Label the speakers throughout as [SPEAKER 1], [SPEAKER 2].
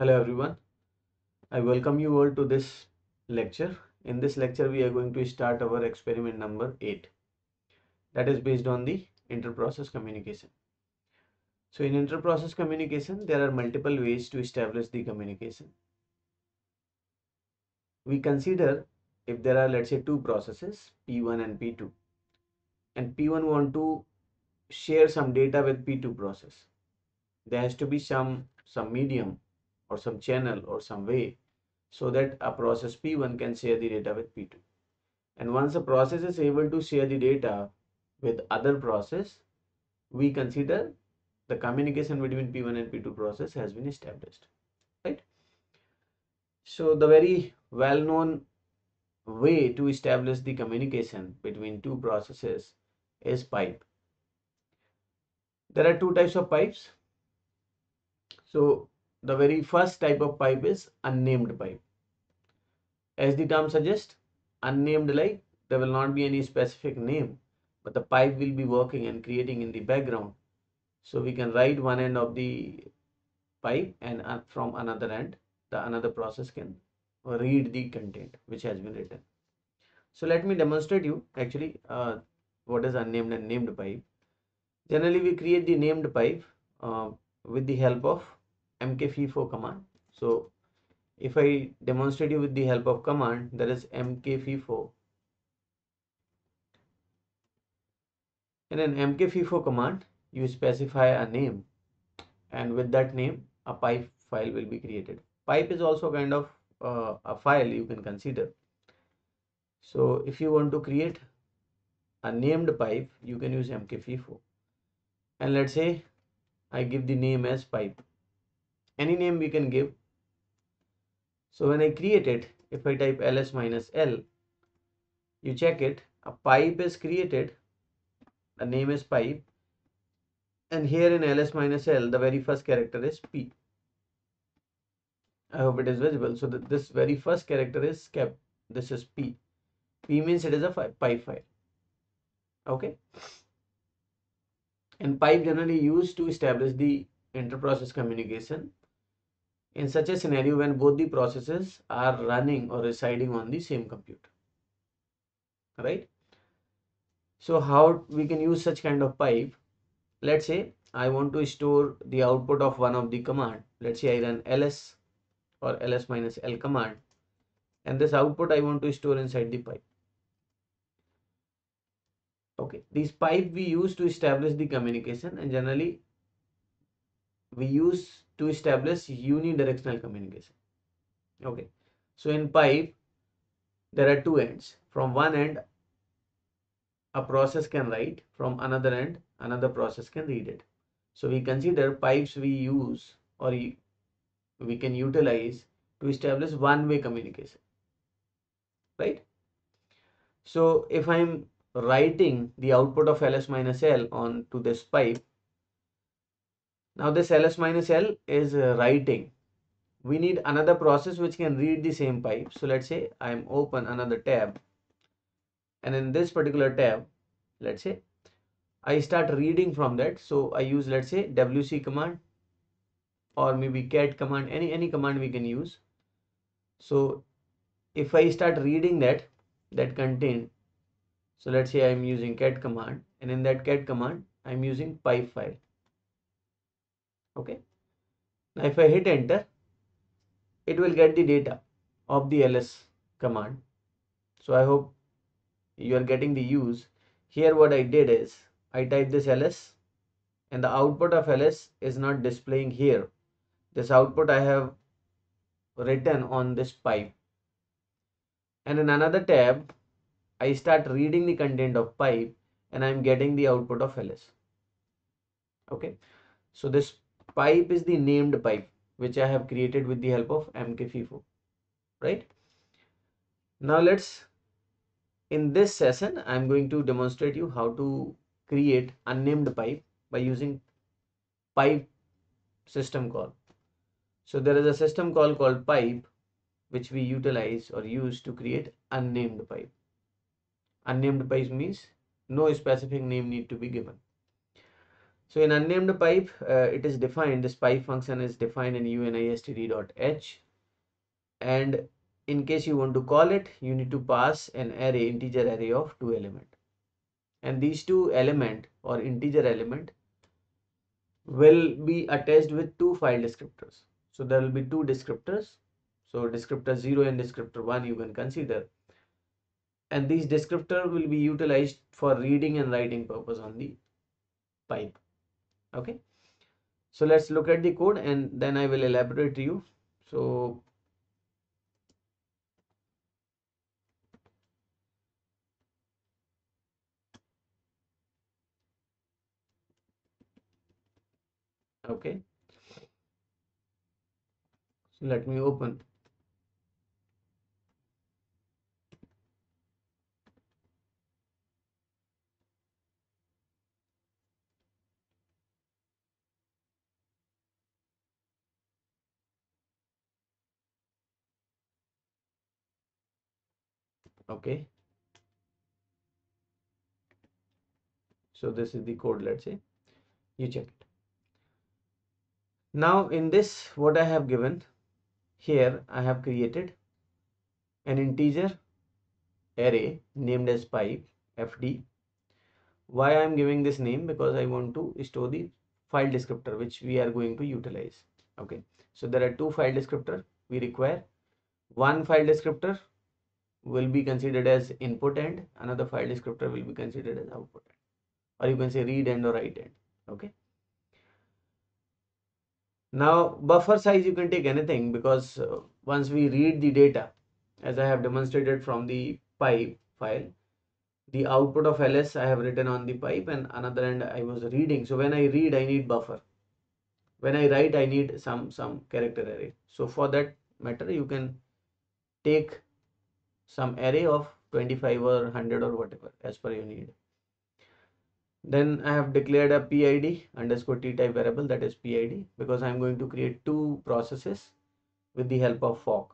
[SPEAKER 1] Hello everyone. I welcome you all to this lecture. In this lecture we are going to start our experiment number 8 that is based on the interprocess communication. So in interprocess communication there are multiple ways to establish the communication. We consider if there are let's say two processes P1 and P2 and P1 want to share some data with P2 process. There has to be some some medium or some channel or some way so that a process P1 can share the data with P2. And once a process is able to share the data with other process, we consider the communication between P1 and P2 process has been established, right? So the very well-known way to establish the communication between two processes is pipe. There are two types of pipes. So the very first type of pipe is unnamed pipe. As the term suggests, unnamed like there will not be any specific name, but the pipe will be working and creating in the background. So we can write one end of the pipe and from another end, the another process can read the content which has been written. So let me demonstrate you actually uh, what is unnamed and named pipe. Generally we create the named pipe uh, with the help of mkfifo command so if I demonstrate you with the help of command that is mkfifo in an mkfifo command you specify a name and with that name a pipe file will be created pipe is also kind of uh, a file you can consider so if you want to create a named pipe you can use mkfifo and let's say I give the name as pipe any name we can give so when i create it if i type ls minus l you check it a pipe is created the name is pipe and here in ls minus l the very first character is p i hope it is visible so this very first character is kept this is p p means it is a pipe file okay and pipe generally used to establish the interprocess communication in such a scenario when both the processes are running or residing on the same computer right so how we can use such kind of pipe let's say i want to store the output of one of the command let's say i run ls or ls minus l command and this output i want to store inside the pipe okay this pipe we use to establish the communication and generally we use to establish unidirectional communication. Okay, so in pipe, there are two ends. From one end, a process can write, from another end, another process can read it. So we consider pipes we use or we can utilize to establish one-way communication, right? So if I'm writing the output of ls minus l on to this pipe, now this ls minus l is uh, writing. We need another process which can read the same pipe. So let's say I'm open another tab and in this particular tab, let's say I start reading from that. So I use let's say wc command or maybe cat command any any command we can use. So if I start reading that that contain so let's say I'm using cat command and in that cat command I'm using pipe file okay now if i hit enter it will get the data of the ls command so i hope you are getting the use here what i did is i type this ls and the output of ls is not displaying here this output i have written on this pipe and in another tab i start reading the content of pipe and i'm getting the output of ls okay so this pipe is the named pipe which I have created with the help of MKFIFO, right? Now let's, in this session, I'm going to demonstrate you how to create unnamed pipe by using pipe system call. So there is a system call called pipe which we utilize or use to create unnamed pipe. Unnamed pipe means no specific name need to be given. So in unnamed pipe, uh, it is defined, this pipe function is defined in unistd.h and in case you want to call it, you need to pass an array, integer array of two element. And these two element or integer element will be attached with two file descriptors. So there will be two descriptors. So descriptor 0 and descriptor 1 you can consider. And these descriptor will be utilized for reading and writing purpose on the pipe okay so let's look at the code and then i will elaborate to you so okay so let me open okay so this is the code let's say you check it now in this what i have given here i have created an integer array named as pipe fd why i am giving this name because i want to store the file descriptor which we are going to utilize okay so there are two file descriptor we require one file descriptor will be considered as input end another file descriptor will be considered as output end or you can say read end or write end okay now buffer size you can take anything because uh, once we read the data as i have demonstrated from the pipe file the output of ls i have written on the pipe and another end i was reading so when i read i need buffer when i write i need some some character array so for that matter you can take some array of 25 or 100 or whatever as per you need then I have declared a PID underscore T type variable that is PID because I'm going to create two processes with the help of fork.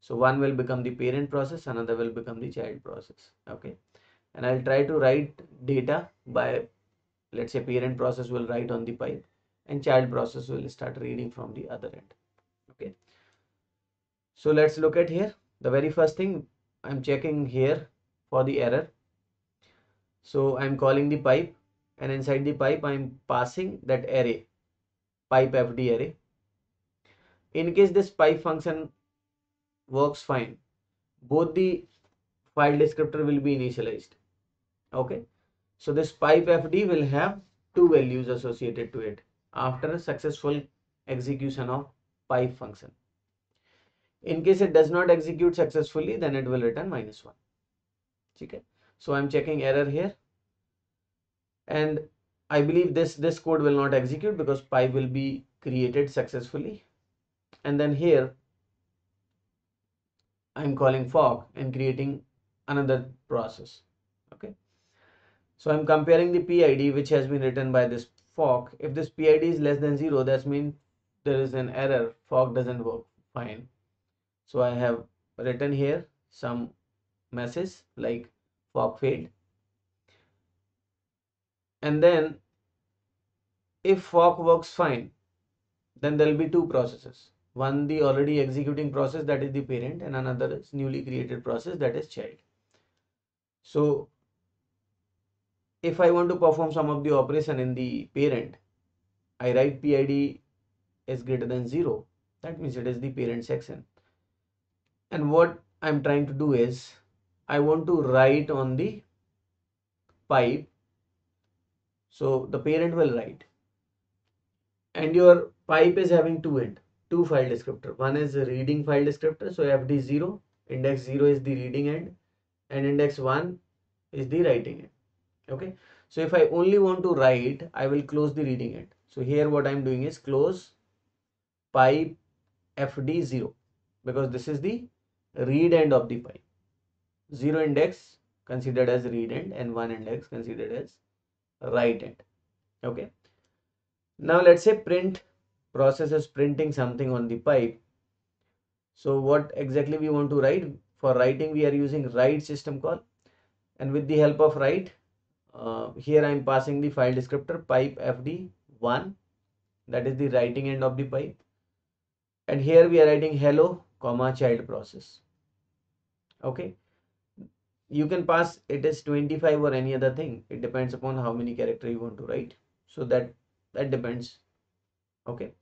[SPEAKER 1] So one will become the parent process, another will become the child process. Okay. And I'll try to write data by let's say parent process will write on the pipe and child process will start reading from the other end. Okay. So let's look at here the very first thing I'm checking here for the error so I'm calling the pipe and inside the pipe I'm passing that array pipe fd array in case this pipe function works fine both the file descriptor will be initialized okay so this pipe fd will have two values associated to it after a successful execution of pipe function in case it does not execute successfully, then it will return minus 1. Okay. So I'm checking error here. And I believe this, this code will not execute because pi will be created successfully. And then here, I'm calling fork and creating another process. Okay. So I'm comparing the PID which has been written by this fork. If this PID is less than 0, that means there is an error. Fork doesn't work. Fine so i have written here some message like fork failed and then if fork works fine then there will be two processes one the already executing process that is the parent and another is newly created process that is child so if i want to perform some of the operation in the parent i write pid is greater than 0 that means it is the parent section and what I'm trying to do is I want to write on the pipe so the parent will write and your pipe is having two end two file descriptor one is a reading file descriptor so fd0 index 0 is the reading end and index 1 is the writing end okay so if I only want to write I will close the reading end so here what I'm doing is close pipe fd0 because this is the read end of the pipe, 0 index considered as read end and 1 index considered as write end. Okay. Now let's say print process is printing something on the pipe. So what exactly we want to write? For writing we are using write system call and with the help of write uh, here I am passing the file descriptor pipe fd1 that is the writing end of the pipe and here we are writing hello comma child process okay you can pass it as 25 or any other thing it depends upon how many character you want to write so that that depends okay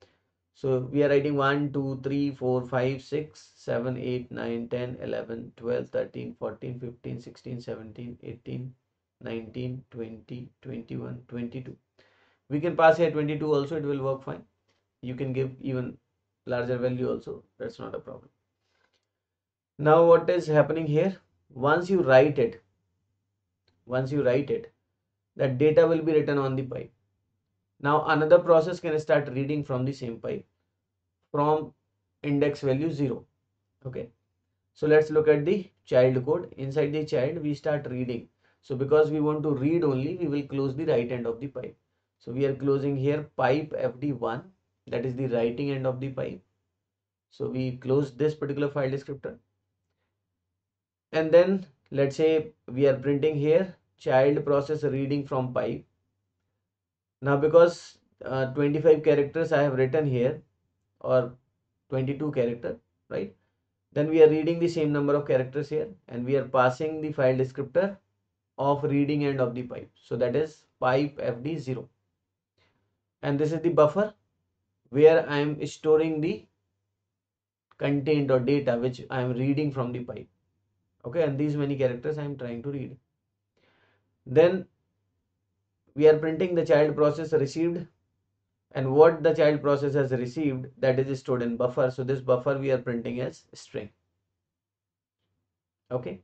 [SPEAKER 1] so we are writing 1 2 3 4 5 6 7 8 9 10 11 12 13 14 15 16 17 18 19 20 21 22 we can pass here 22 also it will work fine you can give even larger value also that's not a problem now what is happening here once you write it once you write it that data will be written on the pipe now another process can start reading from the same pipe from index value 0 okay so let's look at the child code inside the child we start reading so because we want to read only we will close the right end of the pipe so we are closing here pipe fd1 that is the writing end of the pipe so we close this particular file descriptor and then let's say we are printing here child process reading from pipe now because uh, 25 characters i have written here or 22 character right then we are reading the same number of characters here and we are passing the file descriptor of reading end of the pipe so that is pipe fd0 and this is the buffer where i am storing the contained or data which i am reading from the pipe okay and these many characters i am trying to read then we are printing the child process received and what the child process has received that is stored in buffer so this buffer we are printing as string okay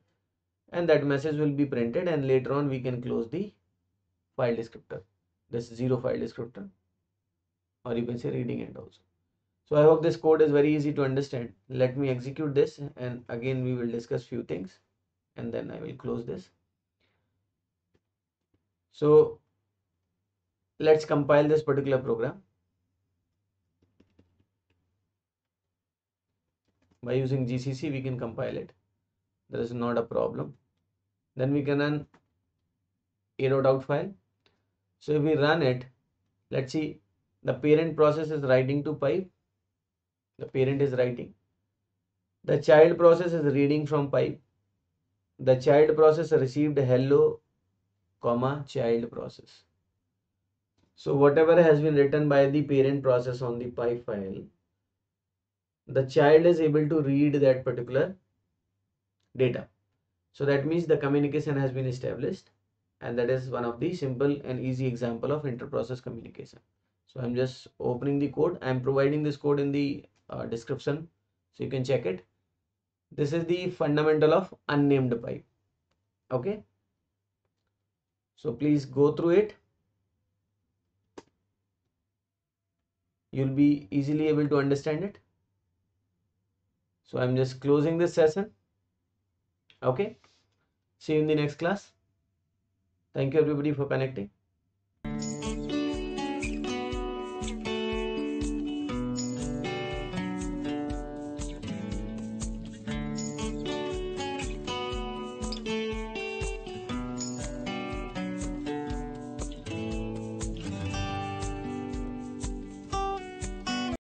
[SPEAKER 1] and that message will be printed and later on we can close the file descriptor this zero file descriptor or you can say reading end also so i hope this code is very easy to understand let me execute this and again we will discuss few things and then i will close this so let's compile this particular program by using gcc we can compile it there is not a problem then we can run a.out file so if we run it let's see the parent process is writing to pipe the parent is writing the child process is reading from pipe the child process received hello comma child process so whatever has been written by the parent process on the pipe file the child is able to read that particular data so that means the communication has been established and that is one of the simple and easy example of interprocess communication so i'm just opening the code i'm providing this code in the uh, description so you can check it this is the fundamental of unnamed pipe okay so please go through it you'll be easily able to understand it so i'm just closing this session okay see you in the next class thank you everybody for connecting